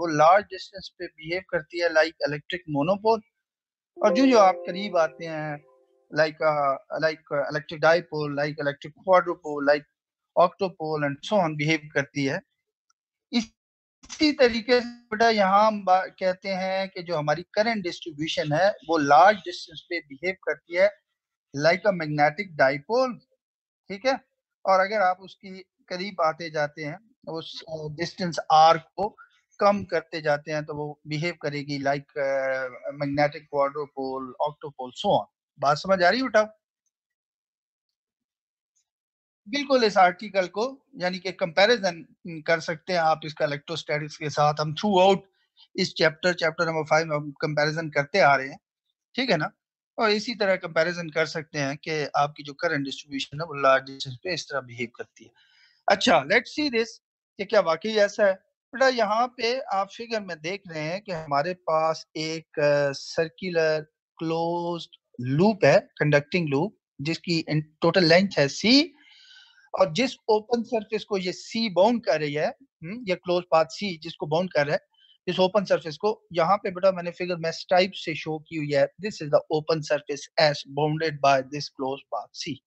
वो large distance पे behave करती है लाइक इलेक्ट्रिक मोनोपोल और जो जो आप करीब आते हैं like like electric dipole like electric quadrupole like octupole and so on behave करती है। इसी तरीके से बेटा यहाँ कहते हैं कि जो हमारी करंट डिस्ट्रीब्यूशन है, वो लार्ज डिस्टेंस पे बिहेव करती है लाइक अ मैग्नेटिक डाइपोल ठीक है? और अगर आप उसकी करीब आते जाते हैं, उस डिस्टेंस आर को कम करते जाते हैं तो वो बिहेव करेगी like magnetic quadrupole octupole so on बात समझ आ रही बेटा बिल्कुल इस आर्टिकल को, यानी कि कंपैरिजन कर सकते हैं आप इसका इलेक्ट्रोस्टैटिक्स के साथ। हम थ्रू आउट इस चैप्टर चैप्टर नंबर फाइव में कंपैरिजन करते आ रहे हैं, ठीक है ना? और इसी तरह कंपैरिजन कर सकते हैं कि आपकी जो करंट डिस्ट्रीब्यूशन है वो लार्ज डिस्टेंस पे इस तरह बिहेव करती है। अच्छा लेट्स सी दिस कि क्या वाकई ऐसा है? बेटा यहाँ पे आप फिगर में देख रहे हैं कि हमारे पास एक सर्कुलर क्लोज्ड लूप है कंडक्टिंग लूप जिसकी टोटल लेंथ है सी और जिस ओपन सरफेस को ये सी बाउंड कर रही है हम्म, ये क्लोज पाथ सी जिसको बाउंड कर रहा है इस ओपन सरफेस को यहाँ पे बेटा मैंने फिगर में टाइप से शो की हुई है this is the open surface S bounded by this close path C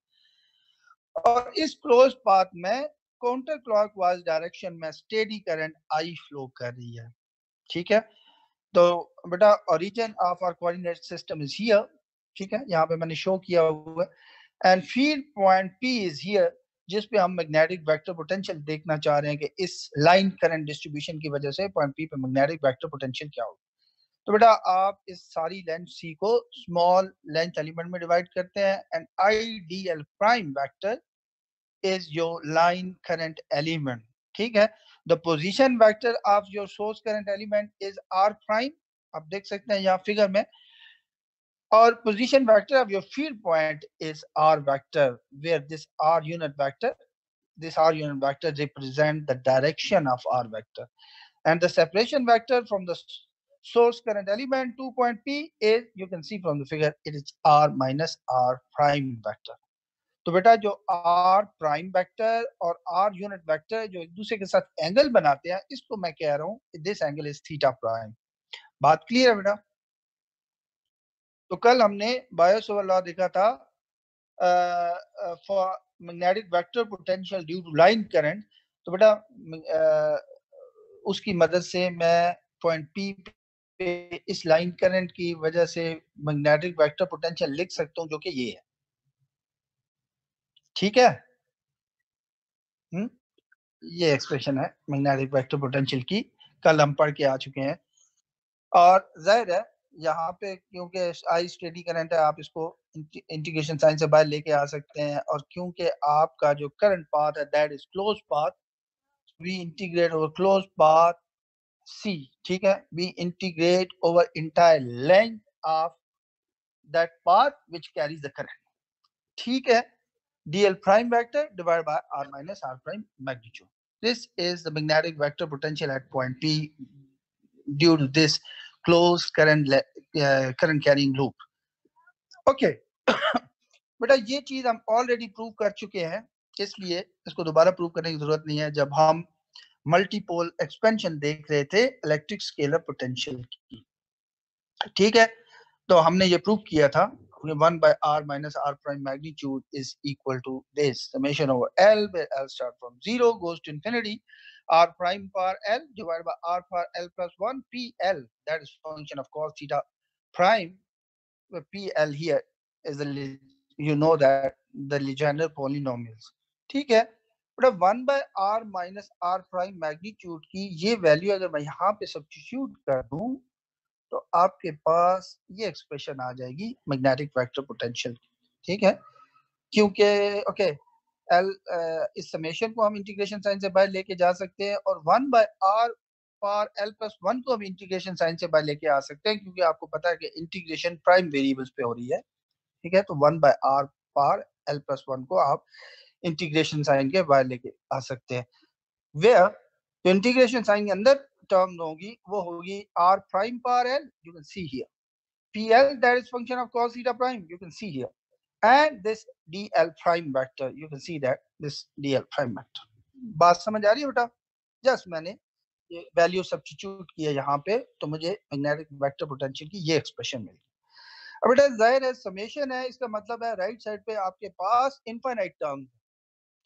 और इस क्लोज पाथ में काउंटर क्लॉकवाइज डायरेक्शन में स्टेडी करंट आई फ्लो कर रही है। ठीक है? तो बेटा origin of our coordinate system is here ठीक है? यहाँ पे मैंने शो किया हुआ and field point P is here जिस पे हम मैग्नेटिक वेक्टर पोटेंशियल देखना चाह रहे हैं कि इस लाइन करंट डिस्ट्रीब्यूशन की वजह से पॉइंट पी पे मैग्नेटिक वेक्टर पोटेंशियल क्या होगा। तो बेटा आप इस सारी लेंथ सी को स्मॉल लेंथ एलिमेंट में डिवाइड करते हैं and I prime vector Is your line current element ठीक है the position vector of your source current element is R prime आप देख सकते हैं यहाँ फिगर में Or position vector of your field point is r vector, where this r unit vector, this r unit vector represent the direction of r vector. And the separation vector from the source current element 2 point P is, you can see from the figure, it is r minus r prime vector. तो बेटा जो are prime vector और R unit vector जो एक दूसरे के साथ angle बनाते हैं इसको मैं कह रहा हूँ this angle is theta prime बात क्लियर है बेटा? तो कल हमने बायोसोवर लॉ देखा था for magnetic vector potential due to line current तो बेटा uh, उसकी मदद से मैं पॉइंट पी पे इस लाइन करंट की वजह से मैग्नेटिक वेक्टर पोटेंशियल लिख सकता हूँ जो कि ये है। ठीक है? हुँ? ये एक्सप्रेशन है मैग्नेटिक वेक्टर पोटेंशियल की, कल हम पढ़ के आ चुके हैं। और ज़ाहिर है, यहाँ पे क्योंकि आई स्टेडी करंट है, आप इसको इंटीग्रेशन साइन से बाहर लेके आ सकते हैं। और क्योंकि आपका जो करंट पाथ है that is close path we integrate over close path C ठीक है? We integrate over entire length of that path which carries the current ठीक है? Dl prime vector divided by r minus r prime magnitude this is the magnetic vector potential at point p due to this closed current uh, current carrying loop okay बेटा ये चीज़ हम already prove कर चुके हैं इसलिए इसको दोबारा prove करने की ज़रूरत नहीं है जब हम मल्टीपोल एक्सपेंशन देख रहे थे इलेक्ट्रिक स्केलर पोटेंशियल की ठीक है तो हमने ये प्रूव किया था 1 by r minus r prime magnitude is equal to this summation over l where l start from 0 goes to infinity r prime power l divided by r power l plus 1 pl that is function of cos theta prime where pl here is the you know that the Legendre polynomials ठीक है but one by R minus R prime magnitude की ये value अगर मैं यहाँ पे substitute कर दूं तो आपके पास ये एक्सप्रेशन आ जाएगी मैग्नेटिक वेक्टर पोटेंशियल ठीक है? क्योंकि ओके एल इस समेशन को हम इंटीग्रेशन साइन से बाहर लेके जा सकते हैं और one by R power L plus one को हम इंटीग्रेशन साइन से बाहर लेके आ सकते हैं क्योंकि आपको पता है कि इंटीग्रेशन प्राइम वेरिएबल्स पे हो रही है, ठीक है? तो one by R power L plus one को आप इंटीग्रेशन साइन के बाहर लेके आ सकते हैं। वे तो इंटीग्रेशन साइन के अंदर टर्म होगी, वो होगी R prime power L you can see here pl that is function of cos theta prime, you can see here. And this dl prime vector, you can see that this dl prime vector. बात समझ आ रही है बेटा? Just मैंने ये value substitute किया यहाँ पे तो मुझे मैग्नेटिक वेक्टर पोटेंशियल की ये एक्सप्रेशन मिल गई। अब बेटा, ज़ाहिर है समेशन है, इसका मतलब है राइट साइड पे आपके पास इनफाइनाइट टर्म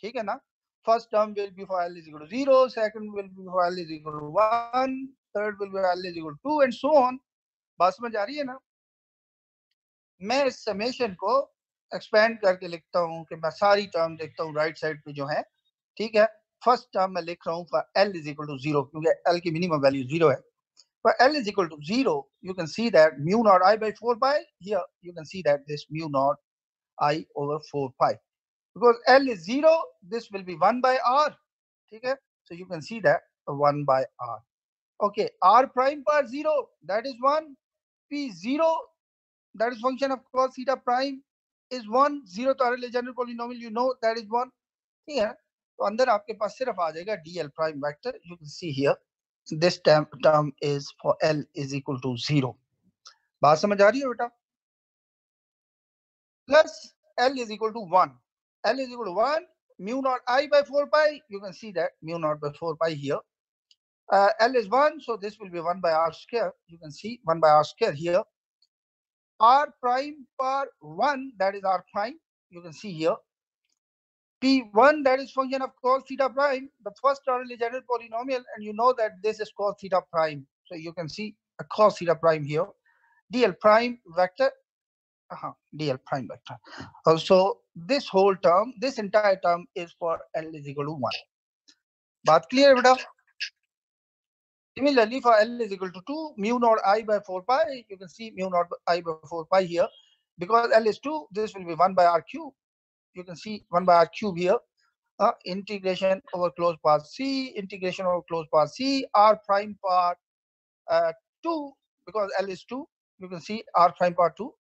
ठीक है ना? First term will be for L is equal to 0, second will be for L is equal to 1, third will be L is equal to 2 and so on. बात समझ आ रही है ना मैं इस समेशन को एक्सपेंड करके लिखता हूँ कि मैं सारी टर्म देखता हूँ राइट साइड पे जो है ठीक है फ़र्स्ट टर्म मैं लिख रहा हूँ for L is equal to zero क्योंकि एल की मिनिमम वैल्यू ज़ीरो है for L is equal to zero, you can see that mu naught I by 4 pi. Here you can see that this mu naught I over 4 pi. Because L is 0, this will be 1 by R. Okay? So you can see that 1 by R. Okay, R prime per 0, that is 1. P 0, that is function of cos theta prime is 1. 0 तो general polynomial, you know that is 1. Yeah. तो अंदर आपके पास सिर्फ़ आ जाएगा dl prime vector. You can see here. This term, term is for L is equal to 0. बात समझ आ रही है बेटा? Plus L is equal to 1. L is equal to 1, mu naught I by 4 pi. You can see that mu naught by 4 pi here. Uh, L is 1, so this will be 1 by R square. You can see 1 by R square here. R prime per 1, that is R prime. You can see here. P1, that is function of cos theta prime, the first order Legendre polynomial, and you know that this is cos theta prime. So you can see a cos theta prime here. DL prime vector uh-huh, dl prime vector. Uh, so this whole term, this entire term is for L is equal to 1. Baat clear, beta? Similarly, for L is equal to 2, mu naught I by 4 pi, you can see mu naught I by 4 pi here. Because L is 2, this will be 1 by R cube. You can see 1 by R cube here. Uh, integration over closed path C, integration over closed path C, R prime part uh, 2, because L is 2, you can see R prime part 2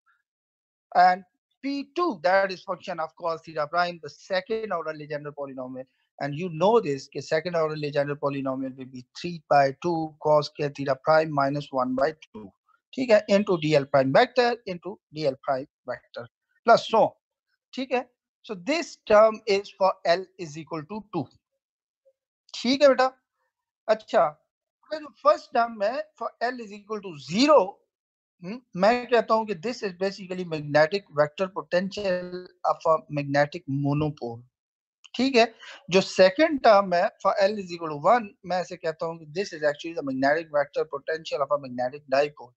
and P2, that is function of cos theta prime, the second order Legendre polynomial. And you know this, the second order Legendre polynomial will be 3 by 2 cos k theta prime minus 1 by 2. Okay, into dl prime vector into dl prime vector plus so on. So this term is for L is equal to 2. ठीक है बेटा अच्छा first term है for L is equal to 0 Hmm? मैं कहता हूँ कि this is basically magnetic vector potential of a magnetic monopole ठीक है? जो सेकंड टर्म है for L is equal to 1 मैं ऐसे कहता हूँ कि this is actually the magnetic vector potential of a magnetic dipole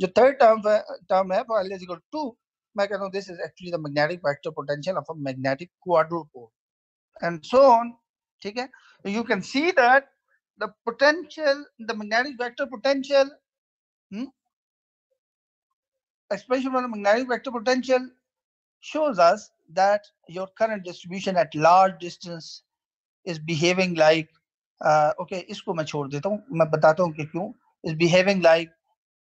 जो थर्ड टर्म टर्म है for L is equal to 2 मैं कहता हूँ this is actually the magnetic vector potential of a magnetic quadrupole and so on ठीक है? You can see that the potential the magnetic vector potential expression of magnetic vector potential shows us that your current distribution at large distance is behaving like uh, okay इसको मैं छोड़ देता हूँ मैं बताता हूँ कि क्यों behaving like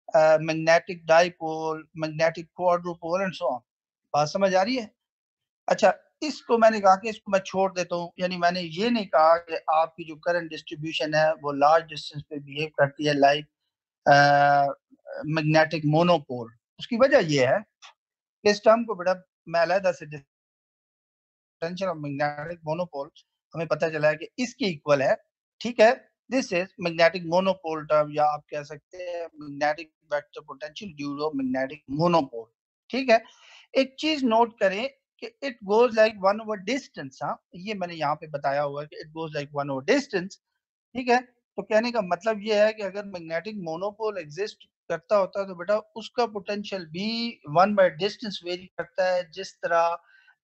uh, magnetic dipole magnetic quadrupole and so on बात समझ आ रही है अच्छा इसको मैंने कहा कि इसको मैं छोड़ देता हूँ यानी मैंने ये नहीं कहा कि आपकी जो करंट डिस्ट्रीब्यूशन है वो लार्ज डिस्टेंस पे बिहेव करती है लाइक मैग्नेटिक मोनोपोल उसकी वजह यह है कि इस टर्म को बेटा मैं अलहदा से टेंशन ऑफ़ मैग्नेटिक मोनोपोल हमें पता चला है कि इसके इक्वल है। ठीक है? This is magnetic monopole term या आप कह सकते हैं magnetic vector potential due to magnetic monopole ठीक है? एक चीज़ नोट करें कि it goes like one over distance हाँ? ये मैंने यहाँ पे बताया हुआ है कि it goes like one over distance ठीक है? तो कहने का मतलब ये है कि अगर मैग्नेटिक मोनोपोल एग्जिस्ट करता होता है तो बेटा उसका पोटेंशियल भी वन बाय डिस्टेंस वेरी करता है। जिस तरह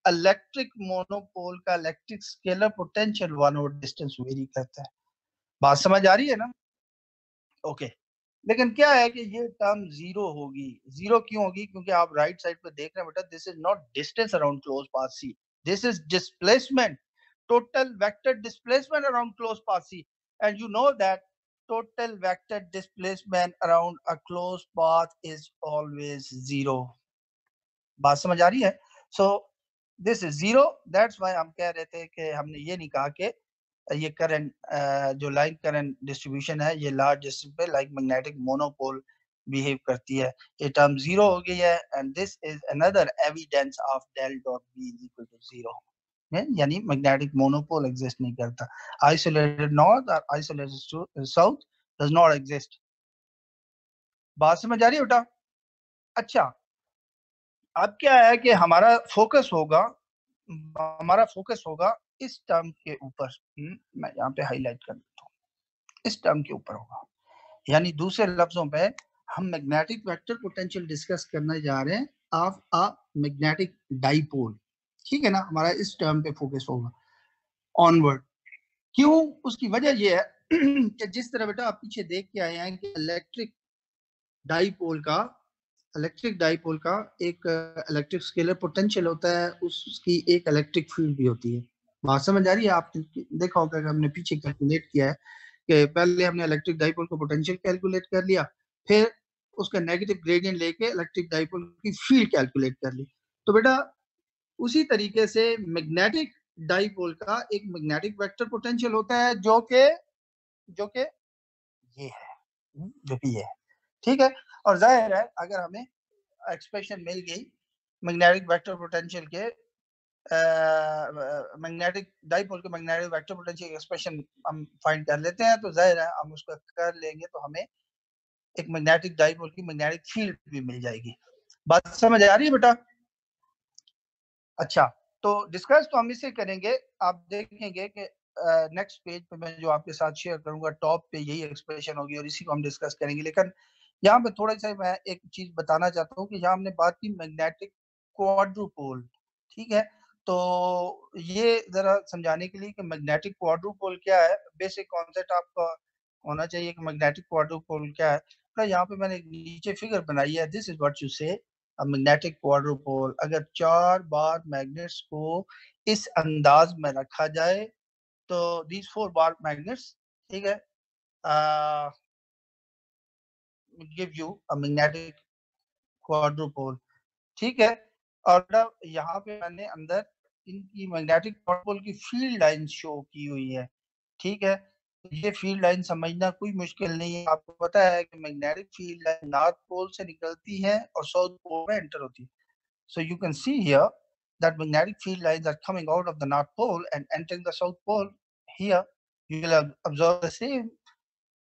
इलेक्ट्रिक मोनोपोल का electric scalar potential one over distance vary करता है। बात समझ आ रही है ना? ओके लेकिन क्या है कि ये टर्म ज़ीरो होगी। ज़ीरो क्यों होगी? क्योंकि आप राइट साइड पे देख रहे हैं बेटा this is not distance around close path C this is displacement total vector displacement around closed path C. And you know that total vector displacement around a closed path is always zero. बात समझ आ रही है? So this is zero that's why हम कह रहे थे कि हमने ये नहीं कहा कि ये करंट जो लाइन करंट डिस्ट्रीब्यूशन है, ये लार्ज डिस्टेंस पे लाइक मैग्नेटिक मोनोपोल बिहेव करती है। ये टर्म ज़ीरो हो गई है and this is another evidence of del dot B is equal to zero यानी मैग्नेटिक मोनोपोल एग्जिस्ट नहीं करता। आइसोलेटेड नॉर्थ और isolated south does not exist बात समझ आ रही बेटा? अच्छा अब क्या है कि हमारा फोकस होगा हमारा फोकस होगा इस टर्म के ऊपर। हम्म, मैं यहाँ पे हाईलाइट कर देता हूँ। इस टर्म के ऊपर होगा। यानी दूसरे लफ्जों पे हम मैग्नेटिक वेक्टर पोटेंशियल डिस्कस करने जा रहे हैं ऑफ़ अ मैग्नेटिक डाइपोल ठीक है ना, हमारा इस टर्म पे फोकस होगा। ऑनवर्ड क्यों? उसकी वजह यह है कि जिस तरह बेटा आप पीछे देख के आए हैं कि इलेक्ट्रिक डाइपोल का इलेक्ट्रिक डाइपोल का एक इलेक्ट्रिक स्केलर पोटेंशियल होता है उसकी एक इलेक्ट्रिक फ़ील्ड भी होती है। बात समझ आ रही है? आपने देखा होगा हमने पीछे कैलकुलेट किया है कि पहले हमने इलेक्ट्रिक डाइपोल का पोटेंशियल कैलकुलेट कर लिया, फिर उसका नेगेटिव ग्रेडियंट लेके इलेक्ट्रिक डाइपोल की फ़ील्ड कैलकुलेट कर ली। तो बेटा उसी तरीके से मैग्नेटिक डाइपोल का एक मैग्नेटिक वेक्टर पोटेंशियल होता है जो के जो के ये है हम्म, जो कि ये है ठीक है? और ज़ाहिर है अगर हमें एक्सप्रेशन मिल गई मैग्नेटिक वेक्टर पोटेंशियल के मैग्नेटिक डाइपोल के मैग्नेटिक वेक्टर पोटेंशियल एक्सप्रेशन हम फाइंड कर लेते हैं तो ज़ाहिर है हम उसको कर लेंगे तो हमें एक मैग्नेटिक डाइपोल की मैग्नेटिक फ़ील्ड भी मिल जाएगी। बात समझ आ रही है बेटा? अच्छा तो डिस्कस तो हम इसे करेंगे। आप देखेंगे कि नेक्स्ट पेज पे मैं जो आपके साथ शेयर करूँगा टॉप पे यही एक्सप्रेशन होगी और इसी को हम डिस्कस करेंगे। लेकिन यहाँ पे थोड़ा सा मैं एक चीज़ बताना चाहता हूँ कि यहाँ हमने बात की मैग्नेटिक क्वाड्रूपोल ठीक है? तो ये जरा समझाने के लिए कि मैग्नेटिक क्वाड्रूपोल क्या है? बेसिक कॉन्सेप्ट आपका होना चाहिए कि मैग्नेटिक क्वाड्रूपोल क्या है? तो यहाँ पे मैंने नीचे फिगर बनाई है this is what you say magnetic quadrupole अगर चार बार मैग्नेट्स को इस अंदाज में रखा जाए तो दीज फोर बार मैग्नेट्स ठीक है give you a magnetic quadrupole ठीक है? और यहाँ पे मैंने अंदर इनकी मैग्नेटिक क्वाड्रूपोल की फ़ील्ड लाइन शो की हुई है, ठीक है? ये फील्ड लाइन समझना कोई मुश्किल नहीं है आपको पता है कि magnetic field line north pole से निकलती है और साउथ पोल में एंटर होती है so you can see here that magnetic field lines are coming out of the north pole and entering the south pole here you will observe the same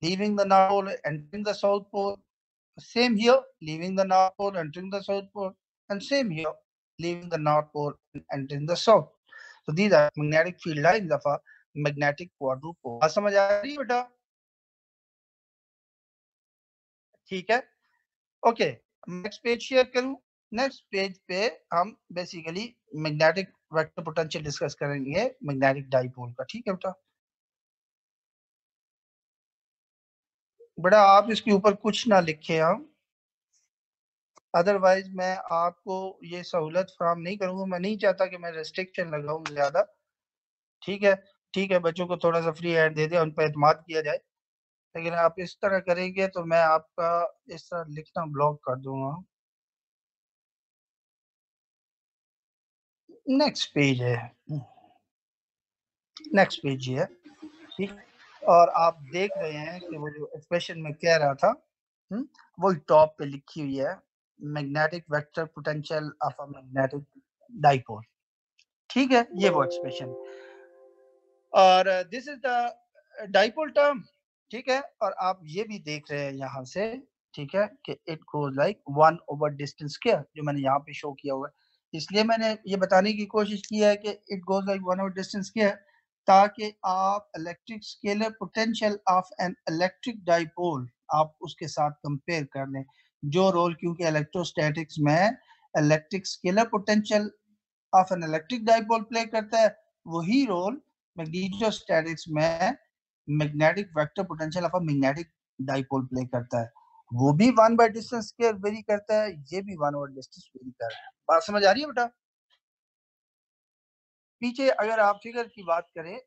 leaving the north pole entering the south pole same here leaving the north pole entering the south pole and same here leaving the north pole and entering the south so these are magnetic field lines of a magnetic quadrupole बात समझ आ रही है बेटा? ठीक है? Okay next page share करूँ? Next page पे हम basically magnetic vector potential discuss करेंगे मैग्नेटिक डाइपोल का, ठीक है बेटा? बेटा, आप इसके ऊपर कुछ ना लिखे हम। अदरवाइज़ मैं आपको ये सहूलत फ्राहम नहीं करूँगा। मैं नहीं चाहता कि मैं रेस्ट्रिक्शन लगाऊँ ज़्यादा, ठीक है? ठीक है, बच्चों को थोड़ा सा फ्री हैंड दे दे, उन पर एतमाद किया जाए। लेकिन आप इस तरह करेंगे तो मैं आपका इस तरह लिखना ब्लॉक कर दूँगा। नेक्स्ट पेज है। नेक्स्ट पेज है ठीक? और आप देख रहे हैं कि वो जो एक्सप्रेशन में कह रहा था वो टॉप पे लिखी हुई है magnetic vector potential of a magnetic dipole ठीक है? ये वो एक्सप्रेशन और this is the dipole term ठीक है? और आप ये भी देख रहे हैं यहाँ से, ठीक है, कि it goes like one over distance क्या जो मैंने यहाँ पे शो किया हुआ है। इसलिए मैंने ये बताने की कोशिश की है कि it goes like one over distance क्या ताकि आप electric scalar potential of an electric dipole आप उसके साथ कंपेयर कर लें। जो रोल क्योंकि इलेक्ट्रोस्टैटिक्स में electric scalar potential of an electric dipole play करता है, वही रोल मैग्नेटोस्टैटिक्स में magnetic vector potential of a magnetic dipole play करता है। वो भी वन बाय डिस्टेंस के वेरी करता है, ये भी वन ओवर डिस्टेंस वेरी कर रहा है। बात समझ आ रही है बेटा? पीछे अगर आप फिगर की बात करें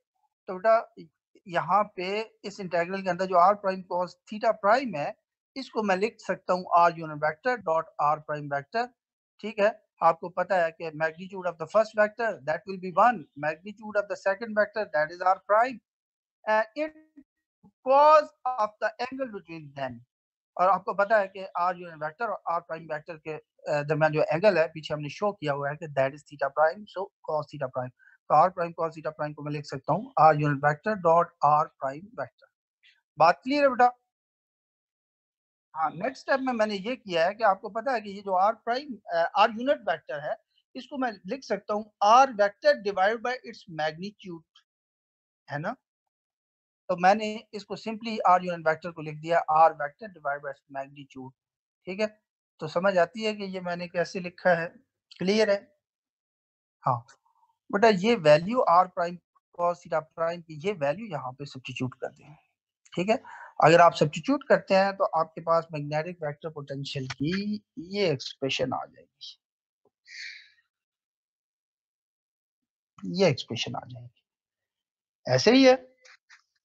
तो बेटा, यहाँ पे इस इंटेग्रल के अंदर जो R prime cos theta prime है, इसको मैं लिख सकता हूँ R unit vector dot R prime vector ठीक है? आपको पता है कि magnitude of the first vector that will be one magnitude of the second vector that is R prime and it cos of the angle between them और आपको पता है कि आर यूनिट वेक्टर और आर प्राइम वेक्टर के दरमियान जो angle है, पीछे हमने शो किया हुआ है कि that is theta prime so cos theta prime तो R prime cos theta prime को मैं लिख सकता हूँ। R unit vector dot R prime vector बात क्लियर है बेटा? हाँ नेक्स्ट स्टेप में मैंने ये किया है कि आपको पता है कि ये जो R prime R unit vector है, इसको मैं लिख सकता हूँ R vector divide by its magnitude है ना? तो मैंने इसको सिंपली आर यूनिट वेक्टर को लिख दिया R vector divide by magnitude ठीक है? तो समझ आती है कि ये मैंने कैसे लिखा है क्लियर है? हाँ बेटा ये value R prime cos theta prime की, ये वैल्यू यहाँ पे सब्स्टिट्यूट कर दें ठीक है? अगर आप सब्स्टिट्यूट करते हैं तो आपके पास मैग्नेटिक वेक्टर पोटेंशियल की ये एक्सप्रेशन आ जाएगी। ये एक्सप्रेशन आ जाएगी। ऐसे ही है।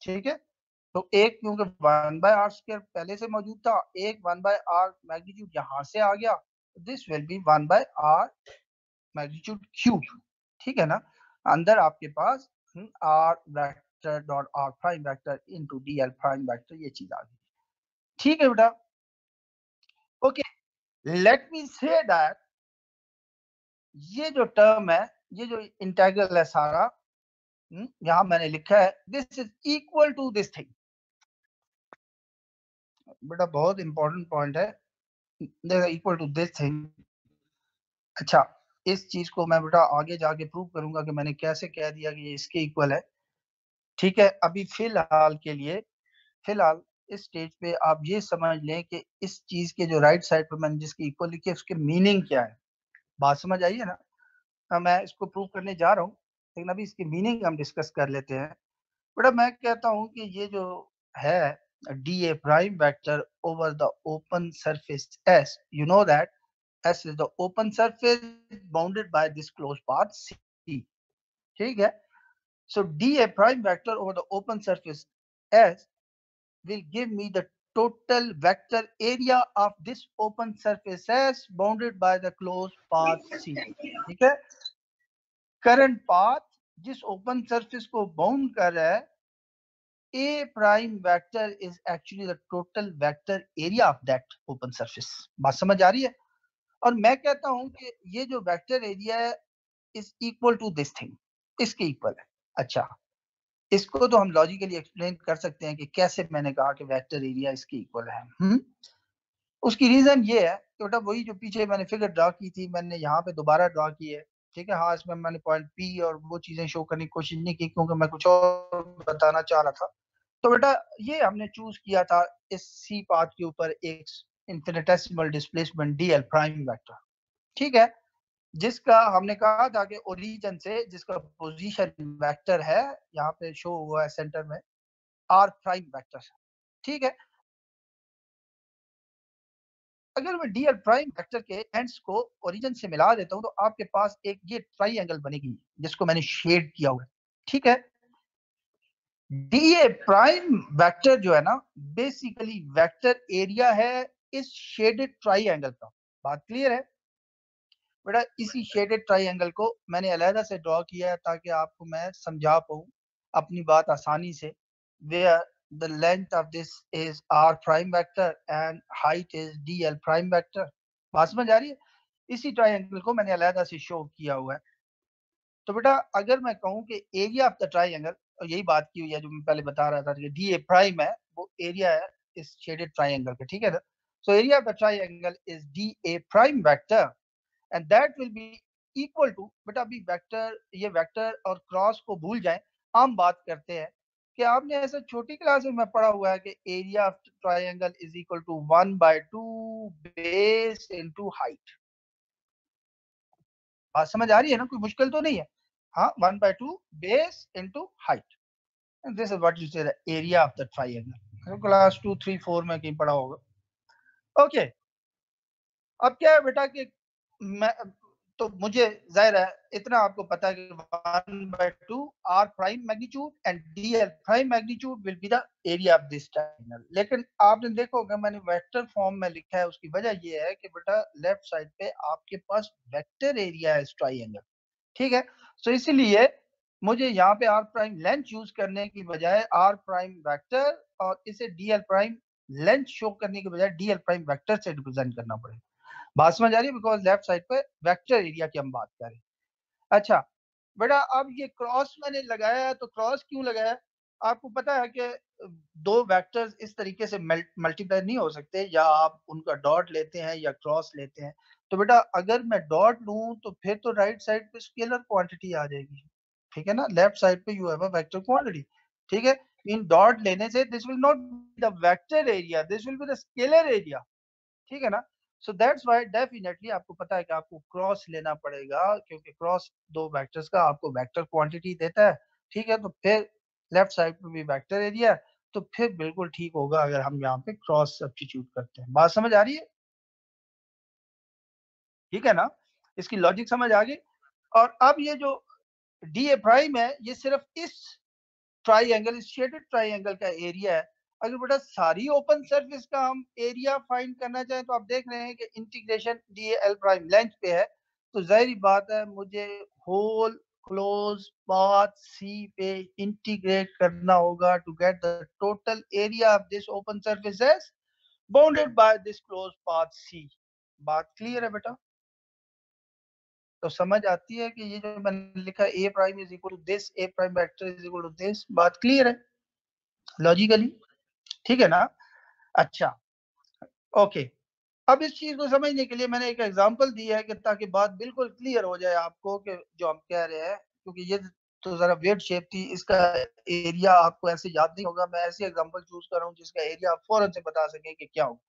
ठीक है? तो एक, क्योंकि वन बाय आर स्क्र पहले से मौजूद था, एक वन बाय आर मैग्नीट्यूड यहाँ से आ गया this will be one by R magnitude cube ठीक है ना? अंदर आपके पास R vector dot R prime vector into D L prime vector ये चीज़ आ गई। ठीक है बेटा? Okay let me say that ये जो टर्म है ये जो इंटेग्रल है सारा हम्म, यहाँ मैंने लिखा है this is equal to this thing बेटा बहुत इंपॉर्टेंट पॉइंट है इक्वल टू दिस थिंग अच्छा इस चीज़ को मैं बेटा आगे जाके प्रूव करूँगा कि मैंने कैसे कह दिया कि ये इसके इक्वल है। ठीक है, अभी फ़िलहाल के लिए, फ़िलहाल इस स्टेज पे आप ये समझ लें कि इस चीज़ के जो राइट साइड पर मैंने जिसकी इक्वल लिखी है, उसके मीनिंग क्या है। बात समझ आई है ना? मैं इसको प्रूव करने जा रहा हूँ, लेकिन अभी इसकी मीनिंग हम डिस्कस कर लेते हैं। बेटा मैं कहता हूँ कि ये जो है D A prime vector over the open surface S you know that S is the open surface bounded by this close path C ठीक है? So D A prime vector over the open surface S will give me the total vector area of this open surface S bounded by the closed path C. ठीक है current path जिस open surface को bound कर रहा है A prime vector is actually the total vector area of that open surface बात समझ आ रही है और मैं कहता हूं कि ये जो वेक्टर एरिया है is equal to this thing इसके इक्वल है अच्छा इसको तो हम लॉजिकली एक्सप्लेन कर सकते हैं कि कैसे मैंने कहा कि वेक्टर एरिया इसके इक्वल है। हुँ? उसकी रीजन ये है कि बेटा वही जो पीछे मैंने फिगर ड्रा की थी, मैंने यहाँ पे दोबारा ड्रा की है, ठीक है? हाँ इसमें मैंने पॉइंट पी और वो चीज़ें शो करने की कोशिश नहीं की क्योंकि मैं कुछ और बताना चाह रहा था। तो बेटा ये हमने चूज़ किया था इस सी पाथ के ऊपर एक infinitesimal displacement D L prime vector ठीक है? जिसका हमने कहा था कि ओरिजन से जिसका पोजीशन वेक्टर है, यहाँ पे शो हुआ है सेंटर में आर प्राइम वेक्टर ठीक है? अगर मैं डीएल प्राइम वेक्टर के एंड्स को ओरिजिन से मिला देता हूँ तो आपके पास एक ये ट्राइंगल बनेगी, जिसको मैंने शेड किया हुआ ठीक है? डीए प्राइम वेक्टर जो है ना बेसिकली वेक्टर एरिया है इस शेडेड ट्राइंगल का। बात क्लियर है? बेटा, इसी शेडेड ट्राइंगल को मैंने अलहदा से ड्रॉ किया है ताकि आपको मैं समझा पाऊँ अपनी बात आसानी से। Where the length of this is r prime vector and height is dl prime vector बात समझ आ रही है? इसी ट्राइंगल को मैंने अलहदा से शो किया हुआ है। तो बेटा, अगर मैं कहूँ कि एरिया ऑफ़ द ट्राइंगल और यही बात की हुई है जो मैं पहले बता रहा था कि डी ए प्राइम है, वो एरिया है इस शेडेड ट्राइंगल का, ठीक है ना? So area of the triangle is D A prime vector and that will be equal to बेटा अभी वेक्टर ये वेक्टर और क्रॉस को भूल जाएँ, हम बात करते हैं कि आपने ऐसा छोटी क्लास में पढ़ा हुआ है कि area of triangle is equal to one by two base into height बात समझ आ रही है ना? कोई मुश्किल तो नहीं है? हाँ one by two base into height this is what you say area of the triangle class two three four में कहीं पढ़ा होगा। Okay okay. अब क्या है बेटा कि मैं तो मुझे ज़ाहिर है, इतना आपको पता है कि one by two R prime magnitude and D L prime magnitude will be the area of this triangle लेकिन आपने देखो अगर मैंने वेक्टर फॉर्म में लिखा है, उसकी वजह ये है कि बेटा लेफ़्ट साइड पे आपके पास वेक्टर एरिया है इस ट्रायंगल ठीक है? सो so इसीलिए मुझे यहाँ पे आर प्राइम लेंथ यूज़ करने की बजाय आर प्राइम वेक्टर और इसे D L prime length show करने की बजाय डी एल प्राइम वेक्टर से रिप्रेजेंट करना पड़ेगा। बात समझ रही है बिकॉज़ लेफ़्ट साइड पे वेक्टर एरिया की हम बात करें अच्छा बेटा अब ये क्रॉस मैंने लगाया है तो क्रॉस क्यों लगाया आपको पता है कि दो वेक्टर्स इस तरीके से मल्टीप्लाई नहीं हो सकते, या आप उनका डॉट लेते हैं या क्रॉस लेते हैं। तो बेटा अगर मैं डॉट लूँ तो फिर तो राइट साइड पे स्केलर क्वांटिटी आ जाएगी। ठीक है ना? लेफ़्ट साइड पे you have a vector quantity ठीक है? इन डॉट लेने से this will not the vector area this will be the scalar area ठीक है ना? सो दैट्स व्हाई डेफिनेटली आपको पता है कि आपको क्रॉस लेना पड़ेगा, क्योंकि क्रॉस दो वेक्टर्स का आपको वेक्टर क्वांटिटी देता है, ठीक है? तो फिर लेफ़्ट साइड पे भी वेक्टर एरिया है तो फिर बिल्कुल ठीक होगा अगर हम यहाँ पे क्रॉस सब्सटीट्यूट करते हैं। बात समझ आ रही है? ठीक है ना? इसकी लॉजिक समझ आ गई? और अब ये जो डी ए प्राइम है, ये सिर्फ़ इस ट्राइंगल शेडेड ट्राइंगल का एरिया है अगर बेटा सारी ओपन सरफेस का हम एरिया फाइंड करना चाहें तो आप देख रहे हैं कि integration d l prime length पे है। तो ज़ाहिर बात है, मुझे होल क्लोज पाथ सी पे इंटीग्रेट करना होगा to get the total area of this open surface bounded by this close path c बात क्लियर है बेटा? तो समझ आती है कि ये जो मैंने लिखा a prime is equal to this a prime vector is equal to this बात क्लियर है? लॉजिकली ठीक है ना? अच्छा ओके। अब इस चीज़ को समझने के लिए मैंने एक एग्जांपल दिया है कि ताकि बात बिल्कुल क्लियर हो जाए आपको कि जो हम कह रहे हैं, क्योंकि ये तो जरा वेट शेप थी, इसका एरिया आपको ऐसे याद नहीं होगा, मैं ऐसी एग्जांपल चूज़ कर रहा हूँ जिसका एरिया आप फ़ौरन से बता सके कि क्या होगा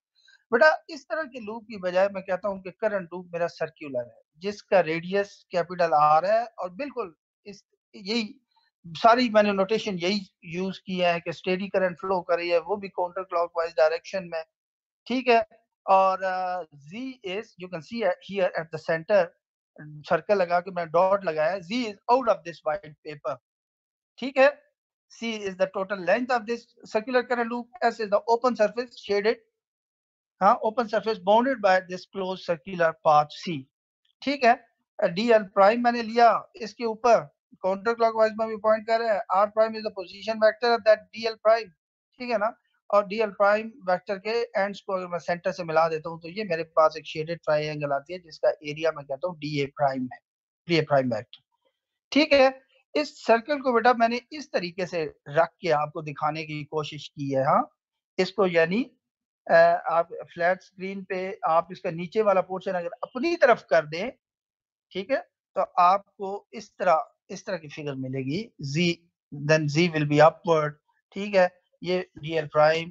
बेटा, इस तरह के लूप की बजाय मैं कहता हूँ कि करंट लूप मेरा सर्क्यूलर है, जिसका रेडियस कैपिटल आर है और बिल्कुल इस, यही सारी मैंने नोटेशन यही यूज़ किया है कि स्टेडी करंट फ्लो कर रही है वो भी काउंटर क्लॉकवाइज डायरेक्शन में। ठीक है? और z is you can see here at the centre circle लगा के मैं डॉट लगाया z is out of this white paper ठीक है? C is the total length of this circular current loop s is the open surface shaded हाँ open surface bounded by this close circular path c ठीक है? L prime मैंने लिया इसके ऊपर। Counter में भी पॉइंट कर रहे हैं। R prime is the position vector of that d l prime ठीक है ना? और डी एल प्राइम वेक्टर के एंड्स को अगर मैं सेंटर से मिला देता हूँ तो ये मेरे पास एक शेडेड ट्राइंगल आती है, जिसका एरिया मैं कहता हूँ डी ए प्राइम है डी ए प्राइम वेक्टर ठीक है? इस सर्कल को बेटा मैंने इस तरीके से रख के आपको दिखाने की कोशिश की है हाँ? इसको यानी आप फ्लैट स्क्रीन पे आप इसका नीचे वाला पोर्शन अगर अपनी तरफ़ कर दें, ठीक है? तो आपको इस तरह इस तरह की फिगर मिलेगी। Z then z will be upward ठीक है? ये d l prime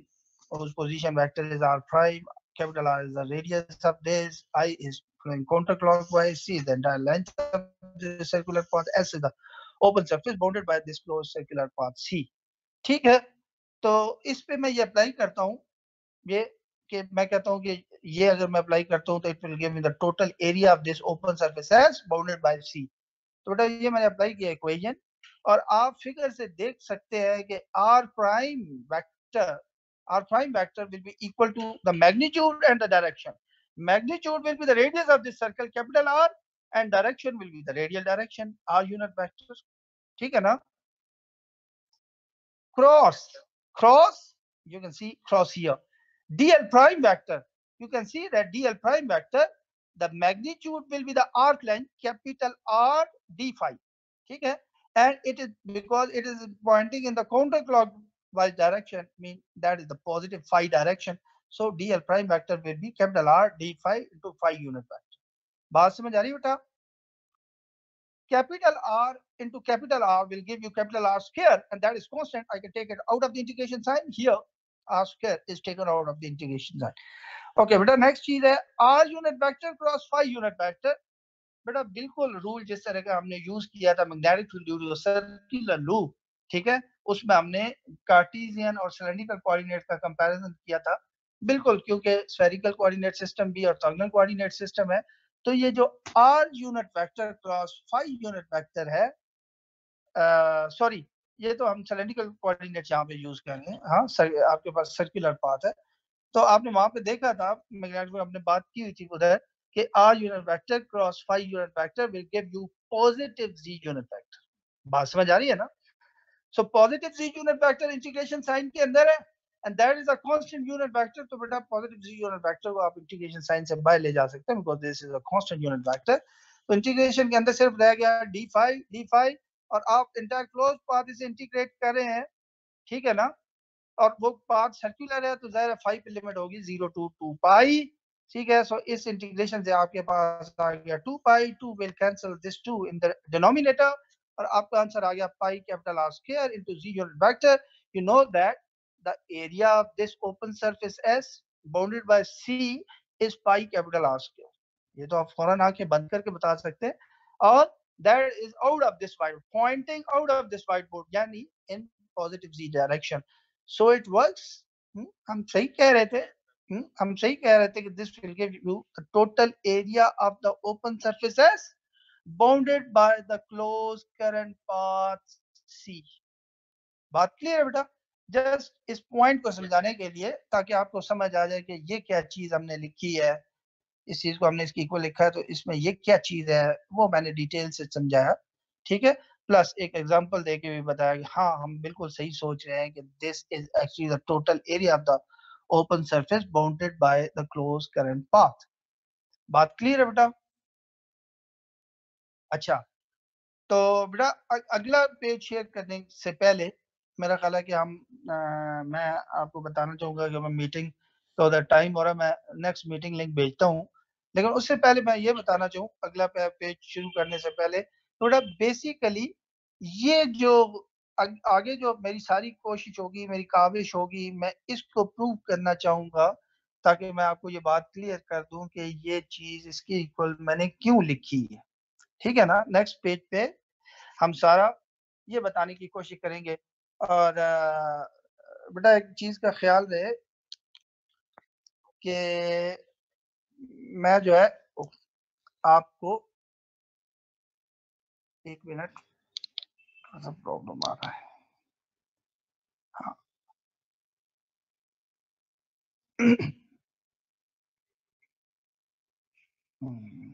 position vector is r prime capital R is radius of this I is flowing counter clockwise c is entire length of circular path s is the open surface bounded by this close circular path c ठीक है? तो इस पे मैं ये apply करता हूँ। ये कि मैं कहता हूँ कि ये अगर मैं अप्लाई करता हूँ तो it will give me the total area of this open surface s bounded by c तो बेटा ये मैंने अप्लाई किया इक्वेशन और आप फिगर से देख सकते हैं कि r prime vector r prime vector will be equal to the magnitude and the direction magnitude will be the radius of this circle capital R and direction will be the radial direction r unit vector ठीक है ना? Cross cross you can see cross here. Dl prime vector, you can see that dl prime vector the magnitude will be the arc length capital R d5 okay and it is because it is pointing in the counterclockwise direction mean that is the positive phi direction. So dl prime vector will be capital R d5 into phi unit vector. samajh capital R into capital R will give you capital R square and that is constant. I can take it out of the integration sign. Here R square is taken out of the integration sign. Okay, बेटा next चीज़ है R unit vector cross phi unit vector. बेटा बिल्कुल rule जिस तरह का हमने use किया था मैग्नेटिक फ़ील्ड सर्कुलर लूप ठीक है? उसमें हमने कार्टेशियन और सिलेंड्रिकल कोऑर्डिनेट का कंपैरिजन किया था। बिल्कुल क्योंकि स्फेरिकल कोऑर्डिनेट सिस्टम भी और ऑर्थोगोनल कोऑर्डिनेट सिस्टम है। तो ये जो r unit vector cross phi unit vector है सॉरी ये तो हम सिलेंड्रिकल कोऑर्डिनेट यहाँ पे यूज़ कर रहे हैं। हाँ सर, आपके पास सर्कुलर पाथ है। तो आपने वहाँ पे देखा था हमने बात की हुई थी उधर कि r unit vector cross phi unit vector will give you positive z unit vector बात समझ आ रही है ना? So positive z unit vector integration sign के अंदर है, and that is a constant unit vector तो बेटा पॉजिटिव z unit vector को आप इंटीग्रेशन साइन से बाहर ले जा सकते हैं, because this is a constant unit vector तो इंटीग्रेशन के अंदर सिर्फ़ रह गया d phi d phi और आप इंटायर क्लोज पाथ इसे इंटीग्रेट कर रहे हैं, ठीक है ना? और वो पाथ सर्कुलर है तो ज़ाहिर फाइव लिमिट होगी ज़ीरो टू टू पाई ठीक है? सो इस इंटीग्रेशन से आपके पास आ गया two pi two will cancel this two in the denominator और आपका आंसर आ गया pi capital R square into z unit vector you know that the area of this open surface s bounded by c is pi capital R square ये तो आप फ़ौरन आके बंद करके बता सकते हैं। और that is out of this white pointing out of this whiteboard यानी in positive direction. so it works. Hmm? हम सही कह रहे थे। Hmm? हम सही कह रहे थे कि will give you the total area of the open surfaces bounded by the closed current path c. बात क्लियर है बेटा? जस्ट इस पॉइंट को समझाने के लिए ताकि आपको समझ आ जाए कि ये क्या चीज़ हमने लिखी है। इस चीज़ को हमने इसकी इक्वल लिखा है तो इसमें ये क्या चीज़ है, वो मैंने डिटेल से समझाया। ठीक है? प्लस एक एग्जांपल दे के भी बताया कि हाँ हम बिल्कुल सही सोच रहे हैं कि this is actually the total area of the open surface bounded by the close current path बात क्लियर है बेटा? अच्छा तो बेटा अगला पेज शेयर करने से पहले मेरा ख्याल है कि हम आ, मैं आपको बताना चाहूँगा कि मैं मीटिंग तो उधर टाइम हो रहा है मैं नेक्स्ट मीटिंग लिंक भेजता हूँ। लेकिन उससे पहले मैं ये बताना चाहूँ अगला पेज शुरू करने से पहले थोड़ा बेसिकली ये जो आगे जो मेरी सारी कोशिश होगी, मेरी काविश होगी, मैं इसको प्रूव करना चाहूँगा, ताकि मैं आपको ये बात क्लियर कर दूँ कि ये चीज़ इसकी इक्वल मैंने क्यों लिखी है। ठीक है ना? नेक्स्ट पेज पे हम सारा ये बताने की कोशिश करेंगे। और बेटा एक चीज़ का ख्याल रहे कि मैं जो है, आपको एक मिनट। प्रॉब्लम आ रहा है। हाँ। हम्म,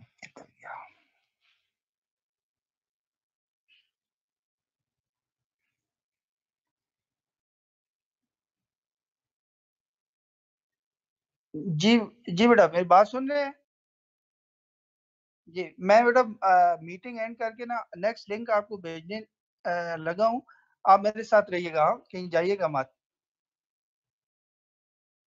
जी जी बेटा मेरी बात सुन रहे हैं? जी, मैं बेटा मीटिंग एंड करके ना नेक्स्ट लिंक आपको भेजने लगा हूँ। आप मेरे साथ रहिएगा कहीं जाइएगा मत।